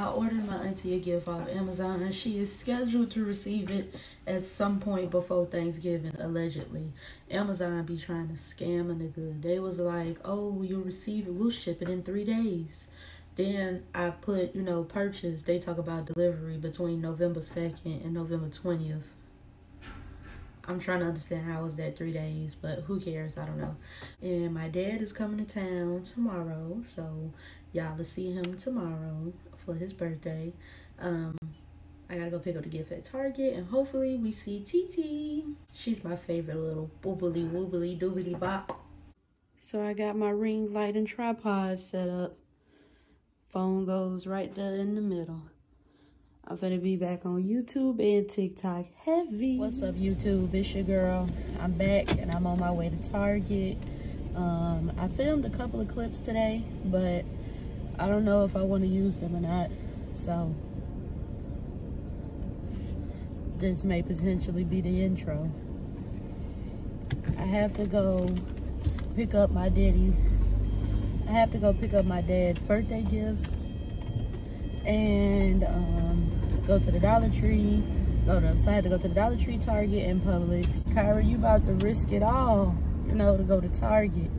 I ordered my auntie a gift off Amazon and she is scheduled to receive it at some point before Thanksgiving, allegedly. Amazon be trying to scam a nigga. They was like, oh, you'll receive it, we'll ship it in three days. Then I put, you know, purchase. They talk about delivery between November 2nd and November 20th. I'm trying to understand how was that three days, but who cares? I don't know. And my dad is coming to town tomorrow, so y'all will see him tomorrow for his birthday. Um, I gotta go pick up the gift at Target, and hopefully we see TT. She's my favorite little boobly woobly doobly bop. So I got my ring light and tripod set up. Phone goes right there in the middle. I'm gonna be back on YouTube and TikTok heavy. What's up YouTube? It's your girl. I'm back and I'm on my way to Target. Um, I filmed a couple of clips today, but I don't know if I want to use them or not. So this may potentially be the intro. I have to go pick up my daddy. I have to go pick up my dad's birthday gift and um, go to the Dollar Tree. Go to, so I had to go to the Dollar Tree, Target, and Publix. Kyra, you about to risk it all, you know, to go to Target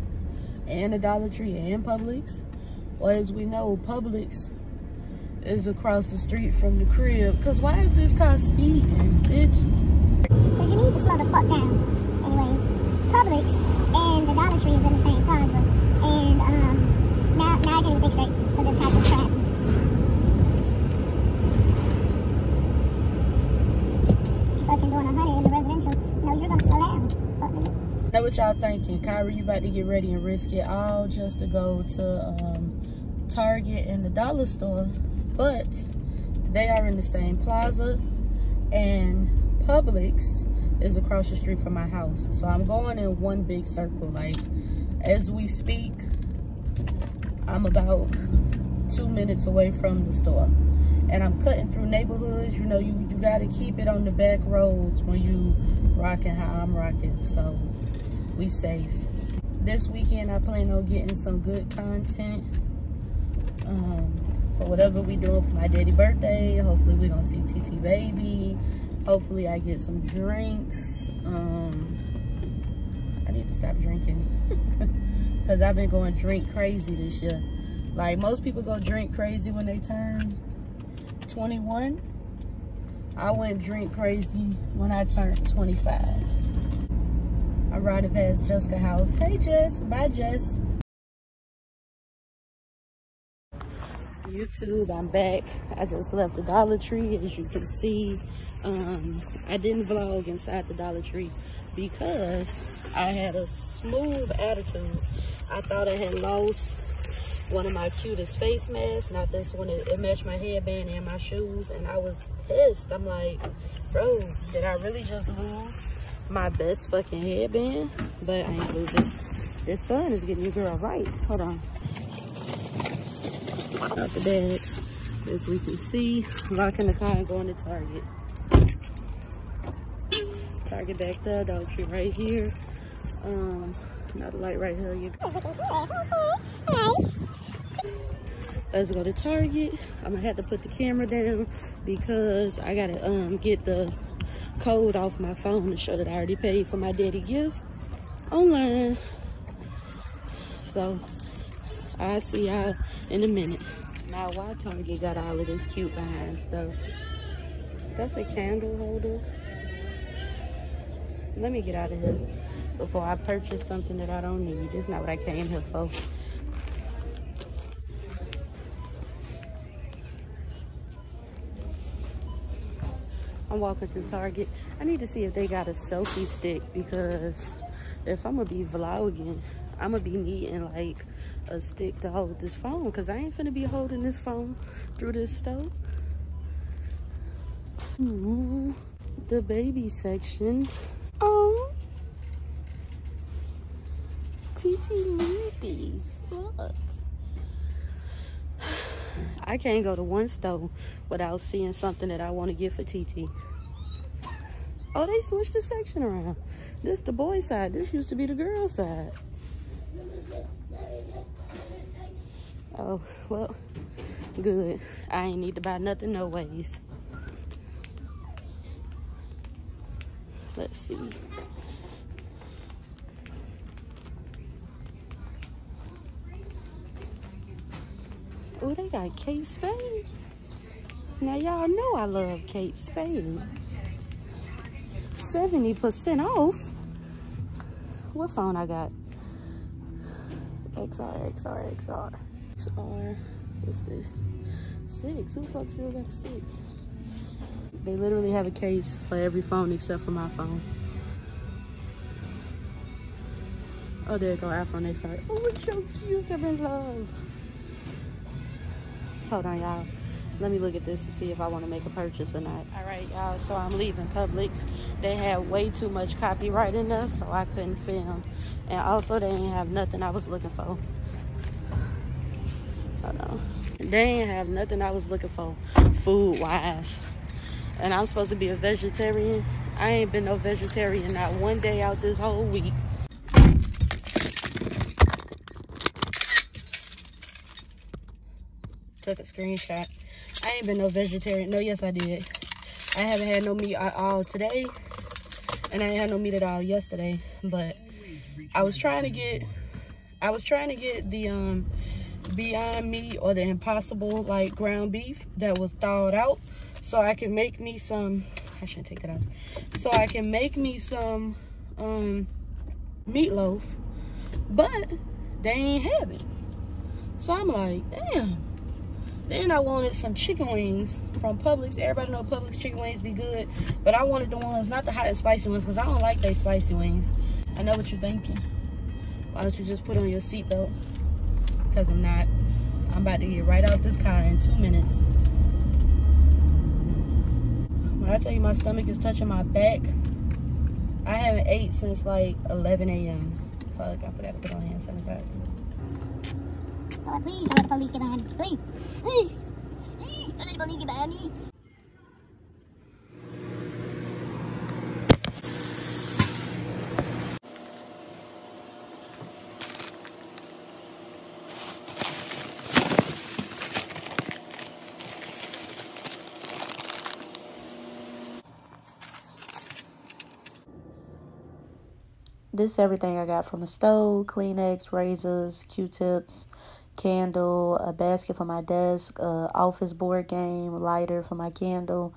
and the Dollar Tree and Publix. Well, as we know, Publix is across the street from the crib. Cause why is this car speeding, bitch? Cause you need to slow the fuck down. Anyways, Publix and the Dollar Tree is in the same plaza. And um, now, now I can't think straight. Cause this type of crashing. Fucking doing 100 in the residential. No, you're gonna slow down. Know what y'all thinking? Kyra, you about to get ready and risk it all just to go to um, Target and the dollar store. But they are in the same plaza and Publix is across the street from my house. So I'm going in one big circle. Like, as we speak, I'm about two minutes away from the store. And I'm cutting through neighborhoods. You know, you, you got to keep it on the back roads when you rocking how I'm rocking. So we safe. This weekend, I plan on getting some good content um, for whatever we doing for my daddy birthday. Hopefully we're to see TT Baby. Hopefully I get some drinks. Um, I need to stop drinking. Because I've been going drink crazy this year. Like most people go drink crazy when they turn 21. I went drink crazy when I turned 25. I'm riding past Jessica house. Hey Jess, bye Jess. YouTube, I'm back. I just left the Dollar Tree, as you can see. Um, I didn't vlog inside the Dollar Tree because I had a smooth attitude. I thought I had lost one of my cutest face masks. Not this one. It, matched my headband and my shoes. And I was pissed. I'm like, bro, did I really just lose my best fucking headband? But I ain't losing. This sun is getting your girl right. Hold on. Out the bags. As we can see, locking the car and going to Target. Target back there, Dollar Tree right here. Um, another light right here. You Let's go to Target. I'm gonna have to put the camera down because I gotta um get the code off my phone to show that I already paid for my daddy gift online. So I'll see y'all in a minute. Now why Target got all of this cute behind stuff? That's a candle holder. Let me get out of here before I purchase something that I don't need. It's not what I came here for. I'm walking through Target. I need to see if they got a selfie stick because if I'm gonna be vlogging, I'm gonna be needing like a stick to hold this phone because I ain't finna be holding this phone through this stove. Ooh, the baby section. Oh, TT Lindy, look. I can't go to one store without seeing something that I want to get for TT. Oh, they switched the section around. This the boy side. This used to be the girl side. Oh, well, Good. I ain't need to buy nothing no ways. Let's see. Oh, they got Kate Spade. Now, y'all know I love Kate Spade. 70% off. What phone I got? XR, XR, XR. XR. What's this? Six. Who the fuck still got six? They literally have a case for every phone except for my phone. Oh, there go, iPhone XR. Oh, it's so cute. I'm in love. Hold on, y'all. Let me look at this to see if I want to make a purchase or not. All right, y'all. So I'm leaving Publix. They had way too much copyright in there, so I couldn't film. And also, they didn't have nothing I was looking for. Hold on. They didn't have nothing I was looking for food-wise. And I'm supposed to be a vegetarian. I ain't been no vegetarian not one day out this whole week. Took a screenshot. I ain't been no vegetarian. No, yes, I did. I haven't had no meat at all today. And I ain't had no meat at all yesterday. But I was trying to get, I was trying to get the um Beyond Meat or the Impossible like ground beef that was thawed out. So I can make me some, I shouldn't take it out. So I can make me some um meatloaf. But they ain't have it. So I'm like, damn. Then I wanted some chicken wings from Publix. Everybody know Publix chicken wings be good. But I wanted the ones, not the hot and spicy ones, because I don't like they spicy wings. I know what you're thinking. Why don't you just put on your seatbelt? Because I'm not. I'm about to get right out this car in two minutes. When I tell you my stomach is touching my back, I haven't ate since like 11 a.m. Fuck, I forgot to put on hand sanitizer. Oh, please, police get. Please. Please. Police get. This is everything I got from the stove. Kleenex, razors, Q-tips, candle, a basket for my desk, a office board game, lighter for my candle,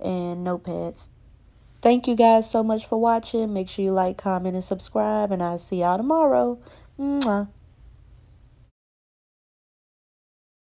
and notepads. Thank you guys so much for watching. Make sure you like, comment, and subscribe, and I'll see y'all tomorrow. Mwah.